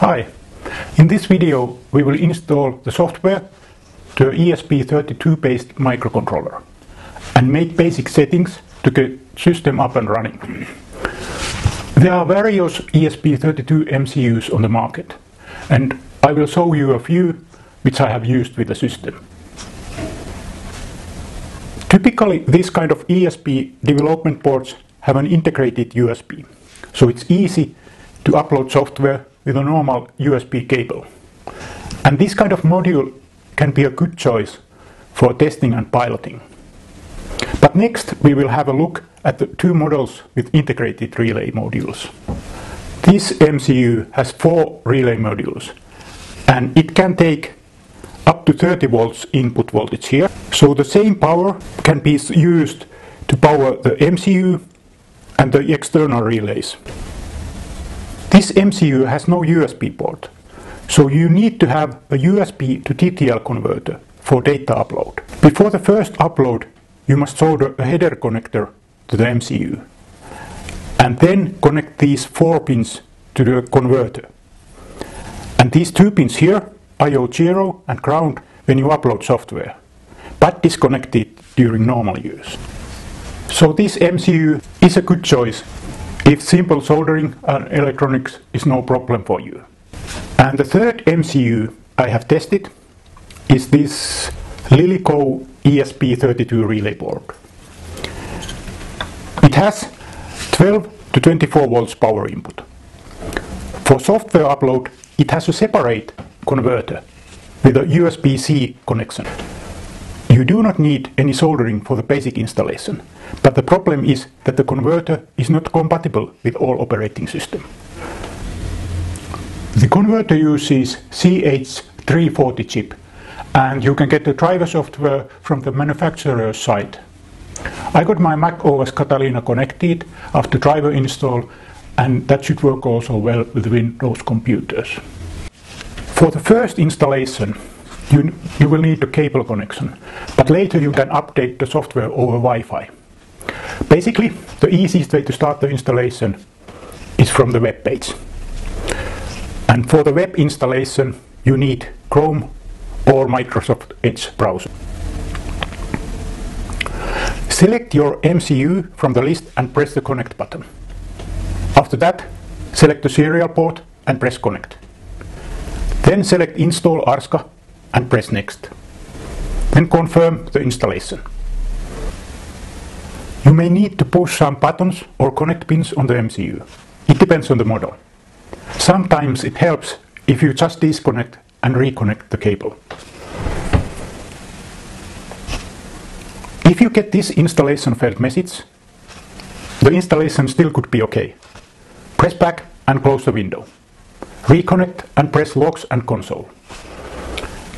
Hi! In this video we will install the software to an ESP32 based microcontroller and make basic settings to get system up and running. There are various ESP32 MCUs on the market and I will show you a few which I have used with the system. Typically this kind of ESP development boards have an integrated USB, so it's easy to upload software with a normal USB cable. And this kind of module can be a good choice for testing and piloting. But next we will have a look at the two models with integrated relay modules. This MCU has four relay modules and it can take up to 30 volts input voltage here. So the same power can be used to power the MCU and the external relays. This MCU has no USB port, so you need to have a USB to TTL converter for data upload. Before the first upload, you must solder a header connector to the MCU and then connect these four pins to the converter. And these two pins here, IO0 and ground, when you upload software, but disconnected during normal use. So this MCU is a good choice if simple soldering and electronics is no problem for you. And the third MCU I have tested is this LILYGO ESP32 relay board. It has 12 to 24 volts power input. For software upload it has a separate converter with a USB-C connection. You do not need any soldering for the basic installation, but the problem is that the converter is not compatible with all operating systems. The converter uses CH340 chip and you can get the driver software from the manufacturer's site. I got my Mac OS Catalina connected after driver install and that should work also well with Windows computers. For the first installation you, you will need a cable connection, but later you can update the software over Wi-Fi. Basically, the easiest way to start the installation is from the web page. And for the web installation, you need Chrome or Microsoft Edge browser. Select your MCU from the list and press the connect button. After that, select the serial port and press connect. Then select install Arska and press next. Then confirm the installation. You may need to push some buttons or connect pins on the MCU. It depends on the model. Sometimes it helps if you just disconnect and reconnect the cable. If you get this installation failed message, the installation still could be okay. Press back and close the window. Reconnect and press logs and console.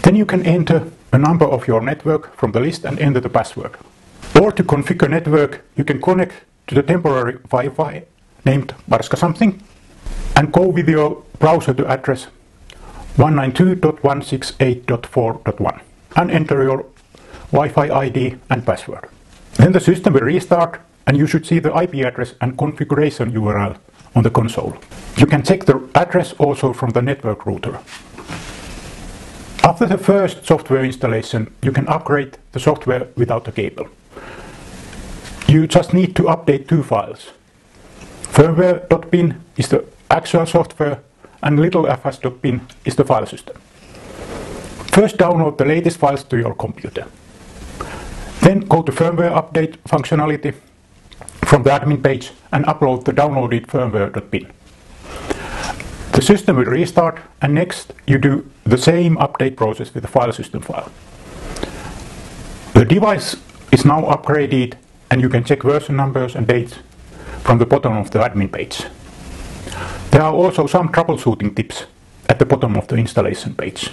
Then you can enter a number of your network from the list and enter the password. Or to configure network, you can connect to the temporary Wi-Fi named Arska something and go with your browser to address 192.168.4.1 and enter your Wi-Fi ID and password. Then the system will restart and you should see the IP address and configuration URL on the console. You can check the address also from the network router. After the first software installation, you can upgrade the software without a cable. You just need to update two files. Firmware.bin is the actual software and littlefs.bin is the file system. First download the latest files to your computer. Then go to firmware update functionality from the admin page and upload the downloaded firmware.bin. The system will restart and next you do the same update process with the file system file. The device is now upgraded and you can check version numbers and dates from the bottom of the admin page. There are also some troubleshooting tips at the bottom of the installation page.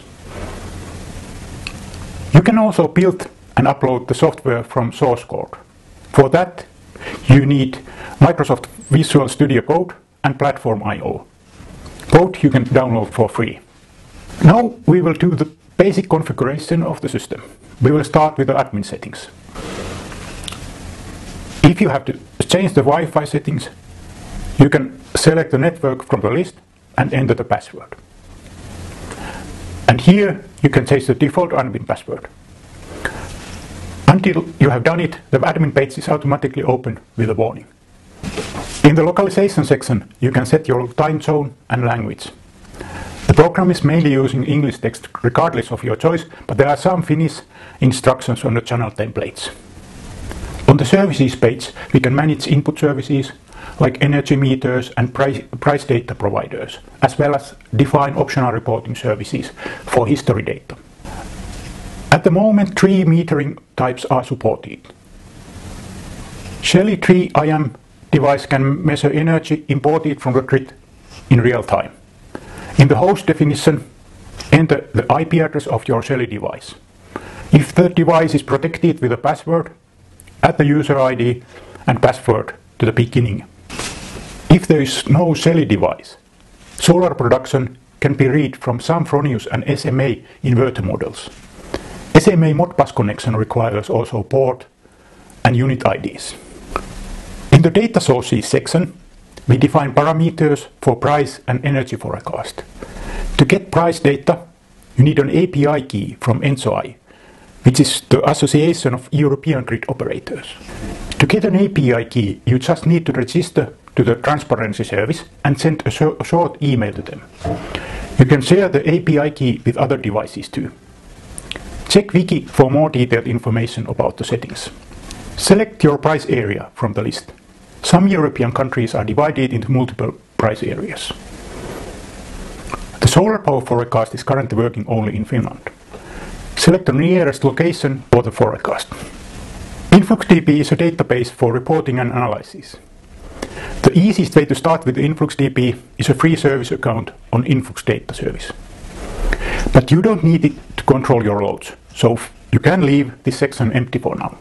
You can also build and upload the software from source code. For that you need Microsoft Visual Studio Code and PlatformIO. Both you can download for free. Now we will do the basic configuration of the system. We will start with the admin settings. If you have to change the Wi-Fi settings, you can select the network from the list and enter the password. And here you can change the default admin password. Until you have done it, the admin page is automatically open with a warning. In the localization section, you can set your time zone and language. The program is mainly using English text regardless of your choice, but there are some Finnish instructions on the channel templates. On the services page, we can manage input services like energy meters and price, price data providers, as well as define optional reporting services for history data. At the moment, three metering types are supported. Shelly 3 EM device can measure energy imported from the grid in real time. In the host definition, enter the IP address of your Shelly device. If the device is protected with a password, add the user ID and password to the beginning. If there is no Shelly device, solar production can be read from some Fronius and SMA inverter models. SMA Modbus connection requires also port and unit IDs. In the data sources section, we define parameters for price and energy forecast. To get price data, you need an API key from ENTSO-E which is the Association of European Grid Operators. To get an API key, you just need to register to the transparency service and send a, sh a short email to them. You can share the API key with other devices too. Check Wiki for more detailed information about the settings. Select your price area from the list. Some European countries are divided into multiple price areas. The solar power forecast is currently working only in Finland. Select the nearest location for the forecast. InfluxDB is a database for reporting and analysis. The easiest way to start with InfluxDB is a free service account on Influx Data Service. But you don't need it to control your loads, so you can leave this section empty for now.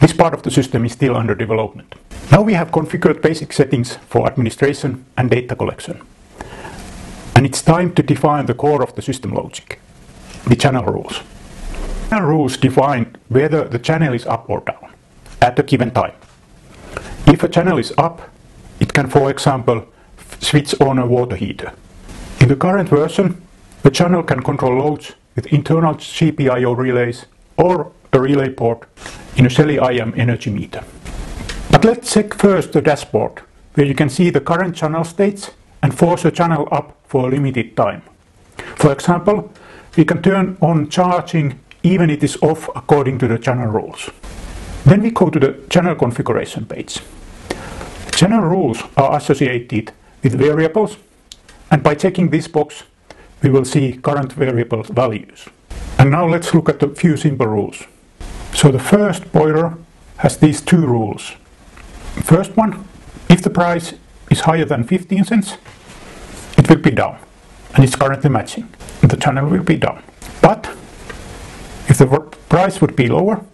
This part of the system is still under development. Now we have configured basic settings for administration and data collection. And it's time to define the core of the system logic, the channel rules Channel rules define whether the channel is up or down at a given time. If a channel is up, it can, for example, switch on a water heater. In the current version, the channel can control loads with internal GPIO relays or a relay port in a Shelly EM energy meter. But let's check first the dashboard, where you can see the current channel states and force a channel up for a limited time. For example, we can turn on charging even it is off according to the channel rules. Then we go to the channel configuration page. Channel rules are associated with variables and by checking this box we will see current variable values. And now let's look at a few simple rules. So the first boiler has these two rules. First one, if the price is higher than 15 cents, it will be down and it's currently matching. The channel will be down. But if the price would be lower,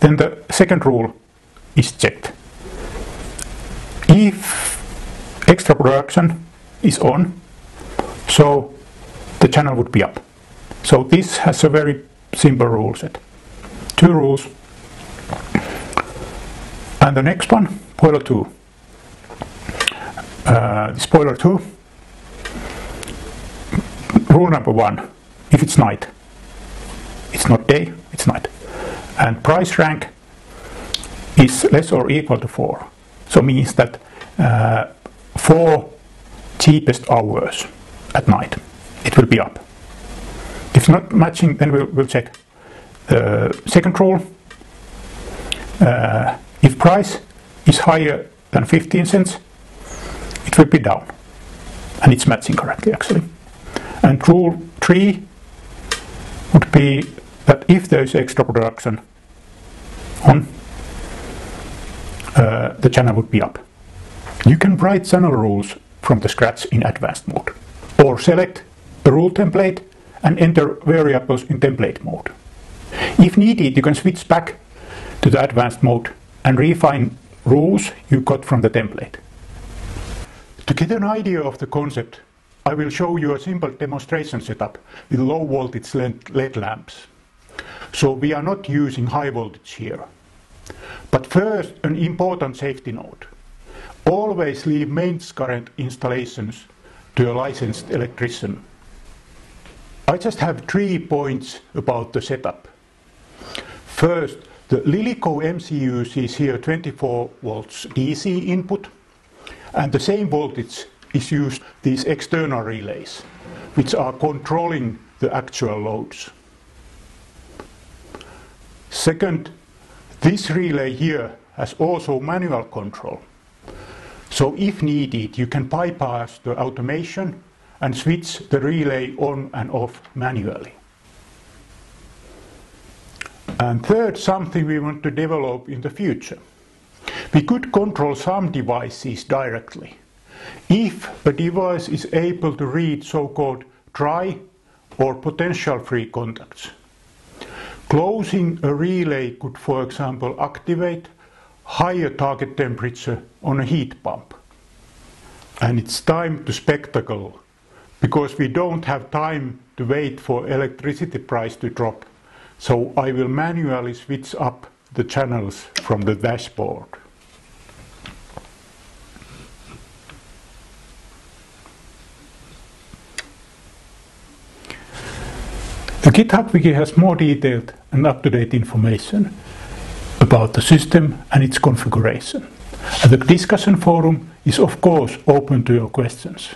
then the second rule is checked. If extra production is on, so the channel would be up. So this has a very simple rule set. Two rules. And the next one, boiler 2. Uh, spoiler 2. Rule number 1. If it's night, it's not day, it's night. And price rank is less or equal to 4. So means that uh, 4 cheapest hours at night, it will be up. If not matching, then we'll, we'll check. The second rule, uh, price is higher than 15 cents, it will be down. And it's matching correctly actually. And rule 3 would be that if there is extra production on, uh, the channel would be up. You can write channel rules from the scratch in advanced mode or select the rule template and enter variables in template mode. If needed, you can switch back to the advanced mode and refine rules you got from the template. To get an idea of the concept, I will show you a simple demonstration setup with low voltage LED lamps. So we are not using high voltage here. But first, an important safety note. Always leave mains current installations to a licensed electrician. I just have three points about the setup. First, the LILYGO MCU uses here 24 volts DC input and the same voltage is used these external relays which are controlling the actual loads. Second, this relay here has also manual control. So if needed, you can bypass the automation and switch the relay on and off manually. And third, something we want to develop in the future. We could control some devices directly. If a device is able to read so-called dry or potential-free contacts. Closing a relay could, for example, activate higher target temperature on a heat pump. And it's time to spectacle because we don't have time to wait for electricity price to drop. So I will manually switch up the channels from the dashboard. The GitHub wiki has more detailed and up-to-date information about the system and its configuration. And the discussion forum is of course open to your questions.